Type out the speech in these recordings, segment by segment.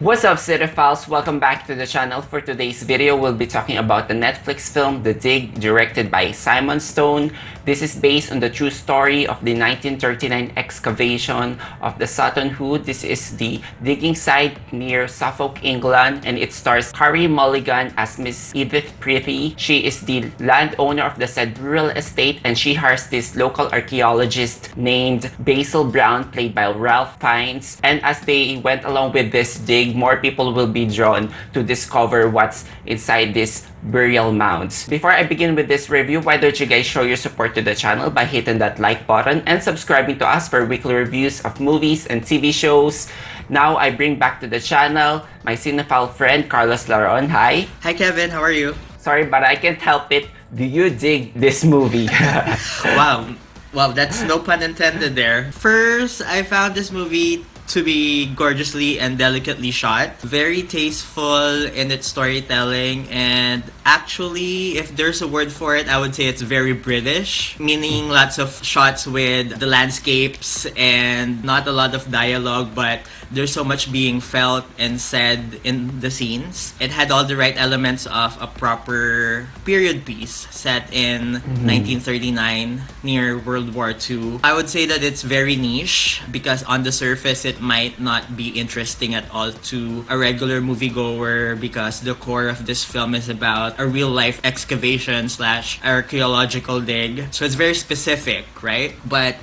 What's up Cinephiles? Welcome back to the channel. For today's video, we'll be talking about the Netflix film The Dig, directed by Simon Stone. This is based on the true story of the 1939 excavation of the Sutton Hoo. This is the digging site near Suffolk, England, and it stars Carey Mulligan as Miss Edith Pretty. She is the landowner of the said rural estate, and she hires this local archaeologist named Basil Brown, played by Ralph Fiennes. And as they went along with this dig, more people will be drawn to discover what's inside these burial mounds. Before I begin with this review, why don't you guys show your support to the channel by hitting that like button and subscribing to us for weekly reviews of movies and TV shows. Now I bring back to the channel my cinephile friend Carlos Laron. Hi. Hi Kevin, how are you? Sorry, but I can't help it. Do you dig this movie? wow. Well, that's no pun intended there. First, I found this movie to be gorgeously and delicately shot. Very tasteful in its storytelling and actually if there's a word for it I would say it's very British meaning lots of shots with the landscapes and not a lot of dialogue but there's so much being felt and said in the scenes. It had all the right elements of a proper period piece set in mm-hmm. 1939 near World War II. I would say that it's very niche because on the surface it might not be interesting at all to a regular moviegoer because the core of this film is about a real life excavation slash archaeological dig. So it's very specific, right? But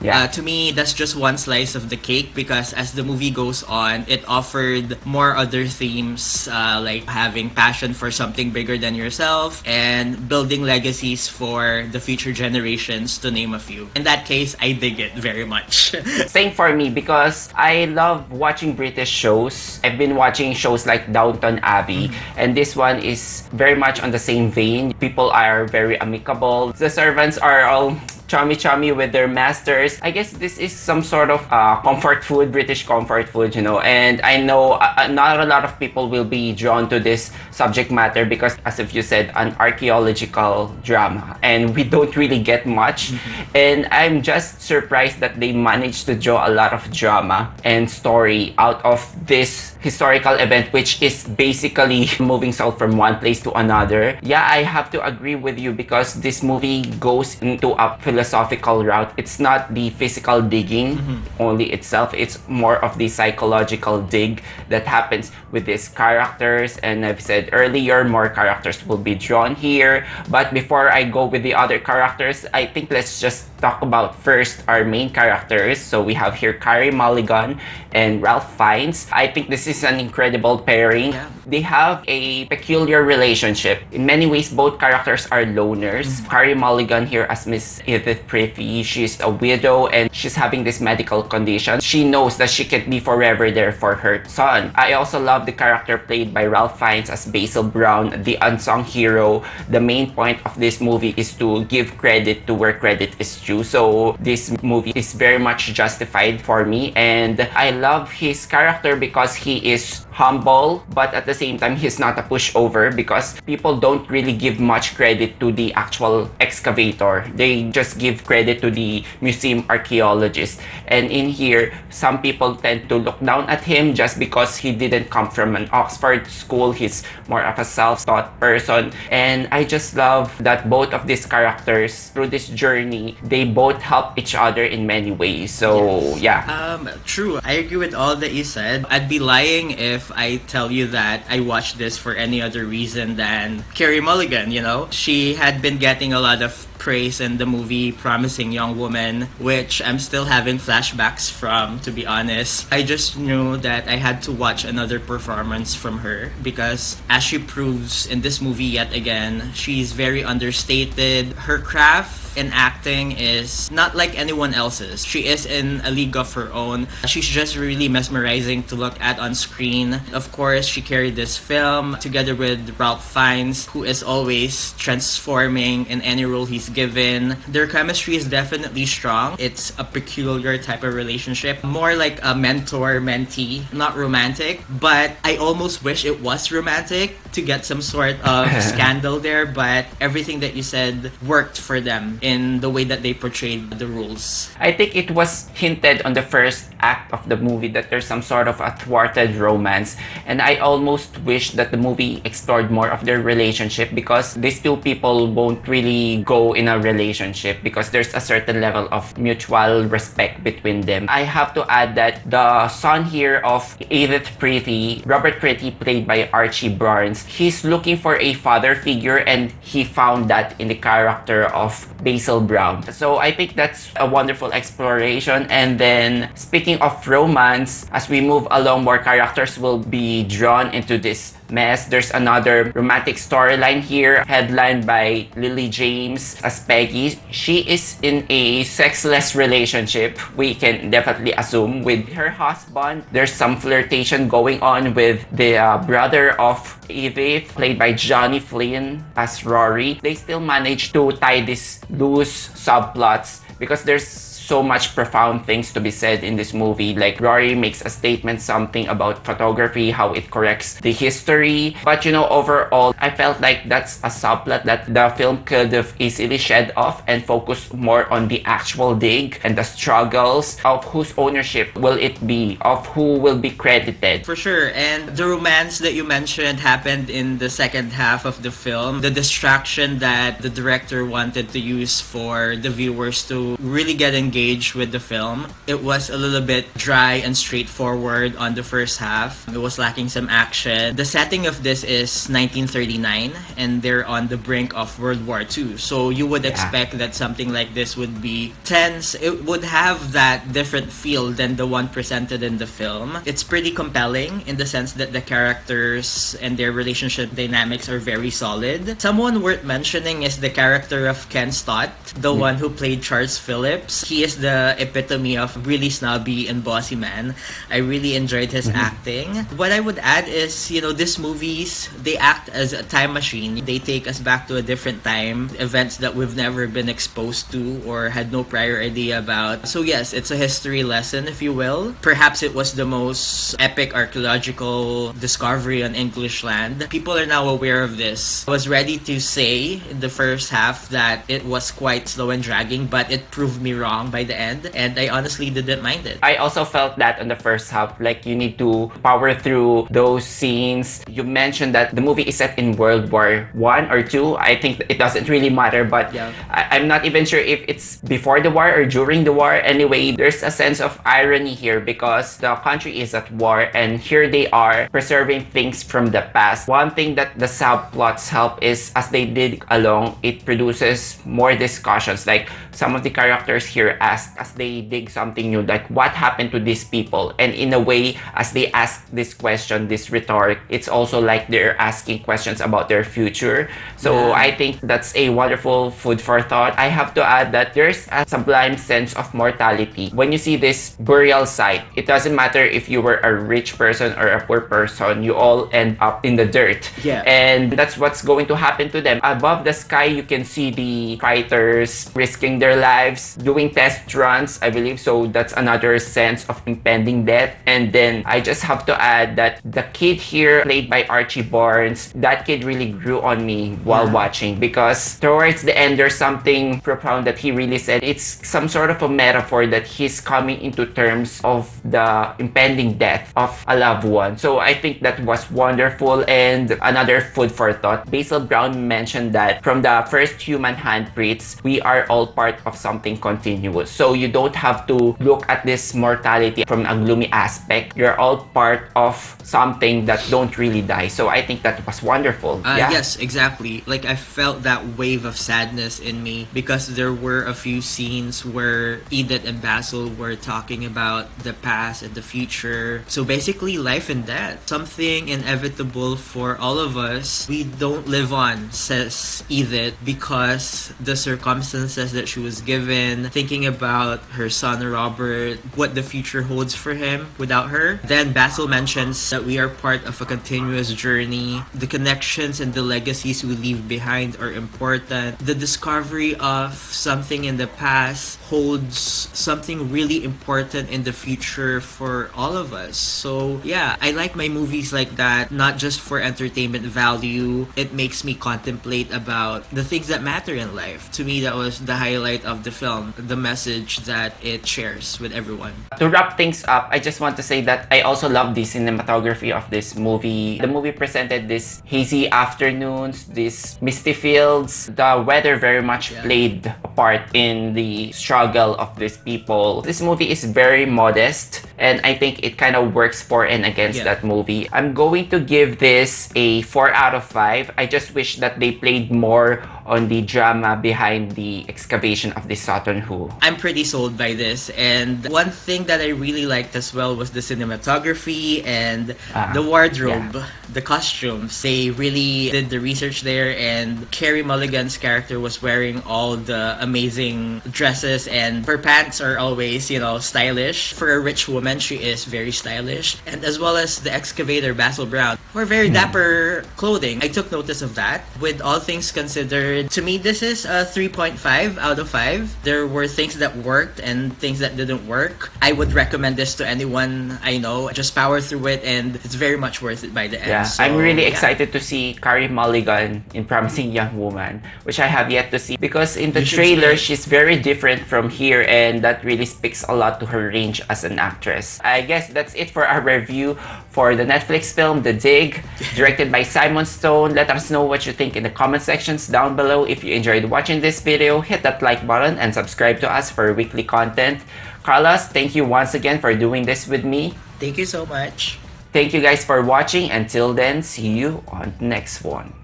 yeah. Uh, to me, that's just one slice of the cake because as the movie goes on, it offered more other themes uh, like having passion for something bigger than yourself and building legacies for the future generations, to name a few. In that case, I dig it very much. Same for me because I love watching British shows. I've been watching shows like Downton Abbey, mm-hmm. and this one is very much on the same vein. People are very amicable. The servants are all chummy chummy with their masters. I guess this is some sort of uh, comfort food, British comfort food, you know. And I know uh, uh, not a lot of people will be drawn to this subject matter because, as if you said, an archaeological drama, and we don't really get much. Mm-hmm. And I'm just surprised that they managed to draw a lot of drama and story out of this historical event, which is basically moving south from one place to another. Yeah, I have to agree with you because this movie goes into a philosophical route. It's not the physical digging mm-hmm. only itself, it's more of the psychological dig that happens with these characters. And I've said earlier, more characters will be drawn here. But before I go with the other characters, I think let's just talk about first our main characters. So we have here Carey Mulligan and Ralph Fiennes. I think this is an incredible pairing. Yeah. They have a peculiar relationship. In many ways, both characters are loners. Mm-hmm. Carey Mulligan here as Miss Edith Pretty. She's a widow and she's having this medical condition. She knows that she can't be forever there for her son. I also love the character played by Ralph Fiennes as Basil Brown, the unsung hero. The main point of this movie is to give credit to where credit is due. So this movie is very much justified for me and I love his character because he is humble, but at the same time, he's not a pushover because people don't really give much credit to the actual excavator. They just give credit to the museum archaeologist. And in here, some people tend to look down at him just because he didn't come from an Oxford school. He's more of a self-taught person. And I just love that both of these characters, through this journey, they both help each other in many ways. So, yes. yeah. Um, true. I agree with all that you said. I'd be lying if I tell you that I watched this for any other reason than Carey Mulligan, you know? She had been getting a lot of praise in the movie Promising Young Woman, which I'm still having flashbacks from, to be honest. I just knew that I had to watch another performance from her because, as she proves in this movie yet again, she's very understated. Her craft in acting is not like anyone else's. She is in a league of her own. She's just really mesmerizing to look at on screen. Of course, she this film together with Ralph Fiennes, who is always transforming in any role he's given. Their chemistry is definitely strong. It's a peculiar type of relationship, more like a mentor mentee, not romantic, but I almost wish it was romantic to get some sort of scandal there, but everything that you said worked for them in the way that they portrayed the rules. I think it was hinted on the first act of the movie that there's some sort of a thwarted romance, and I almost wish that the movie explored more of their relationship because these two people won't really go in a relationship because there's a certain level of mutual respect between them. I have to add that the son here of Edith Pretty, Robert Pretty, played by Archie Barnes, he's looking for a father figure and he found that in the character of Basil Brown. So I think that's a wonderful exploration. And then speaking of romance, as we move along, more characters will be drawn into this mess. There's another romantic storyline here, headlined by Lily James as Peggy. She is in a sexless relationship, we can definitely assume, with her husband. There's some flirtation going on with the uh, brother of Edith, played by Johnny Flynn as Rory. They still manage to tie these loose subplots because there's so much profound things to be said in this movie. Like Rory makes a statement, something about photography, how it corrects the history. But you know, overall, I felt like that's a subplot that the film could have easily shed off and focus more on the actual dig and the struggles of whose ownership will it be, of who will be credited. For sure. And the romance that you mentioned happened in the second half of the film. The distraction that the director wanted to use for the viewers to really get engaged engaged with the film. It was a little bit dry and straightforward on the first half. It was lacking some action. The setting of this is 1939 and they're on the brink of World War II. So you would yeah. expect that something like this would be tense. It would have that different feel than the one presented in the film. It's pretty compelling in the sense that the characters and their relationship dynamics are very solid. Someone worth mentioning is the character of Ken Stott, the mm. one who played Charles Phillips. He is is the epitome of really snobby and bossy man. I really enjoyed his mm-hmm. acting. What I would add is, you know, these movies, they act as a time machine. They take us back to a different time, events that we've never been exposed to or had no prior idea about. So yes, it's a history lesson, if you will. Perhaps it was the most epic archaeological discovery on English land. People are now aware of this. I was ready to say in the first half that it was quite slow and dragging, but it proved me wrong by by the end, and I honestly didn't mind it. I also felt that in the first half, like you need to power through those scenes. You mentioned that the movie is set in World War One or two. I think it doesn't really matter, but yeah. I- I'm not even sure if it's before the war or during the war. Anyway, there's a sense of irony here because the country is at war, and here they are preserving things from the past. One thing that the subplots help is as they did along, it produces more discussions. Like some of the characters here ask as they dig something new, like what happened to these people? And in a way, as they ask this question, this rhetoric, it's also like they're asking questions about their future. So yeah. I think that's a wonderful food for thought. I have to add that there's a sublime sense of mortality. When you see this burial site, it doesn't matter if you were a rich person or a poor person, you all end up in the dirt. Yeah. And that's what's going to happen to them. Above the sky, you can see the fighters risking their lives, doing test runs, I believe. So that's another sense of impending death. And then I just have to add that the kid here, played by Archie Barnes, that kid really grew on me while yeah. watching because towards the end, there's something profound that he really said. It's some sort of a metaphor that he's coming into terms of the impending death of a loved one. So I think that was wonderful. And another food for thought. Basil Brown mentioned that from the first human handprints, we are all part of something continuous. So you don't have to look at this mortality from a gloomy aspect. You're all part of something that don't really die. So I think that was wonderful. Uh, yeah. Yes, exactly. Like I felt that wave of sadness in me because there were a few scenes where Edith and Basil were talking about the past and the future. So basically, life and death. Something inevitable for all of us. We don't live on, says Edith, because the circumstances that she was given, thinking about her son Robert, what the future holds for him without her. Then Basil mentions that we are part of a continuous journey. The connections and the legacies we leave behind are important. The discovery of something in the past holds something really important in the future for all of us. So, yeah, I like my movies like that, not just for entertainment value. It makes me contemplate about the things that matter in life. To me, that was the highlight of the film, the message that it shares with everyone. To wrap things up, I just want to say that I also love the cinematography of this movie. The movie presented this hazy afternoons, these misty fields. The weather very much Yeah. played a part in the struggle of these people. This movie is very modest and I think it kind of works for and against Yeah. that movie. I'm going to give this a 4 out of 5. I just wish that they played more on the drama behind the excavation of the Sutton Hoo. I'm pretty sold by this. And one thing that I really liked as well was the cinematography and Ah, the wardrobe, the costumes. They really did the research there, and Carey Mulligan's character was wearing all the amazing dresses, and her pants are always, you know, stylish. For a rich woman, she is very stylish. And as well as the excavator, Basil Brown, were very hmm. dapper clothing. I took notice of that. With all things considered, to me, this is a 3.5 out of 5. There were things that worked and things that didn't work. I would recommend this to anyone I know. Just power through it, and it's very much worth it by the end. Yeah, So, I'm really yeah. excited to see Carey Mulligan in Promising Young Woman, which I have yet to see because in the You trailer she's very different from here and that really speaks a lot to her range as an actress. I guess that's it for our review for the Netflix film The Dig, directed by Simon Stone. Let us know what you think in the comment sections down below. If you enjoyed watching this video, hit that like button and subscribe to us for weekly content. Carlos, thank you once again for doing this with me. Thank you so much. Thank you guys for watching. Until then, see you on the next one.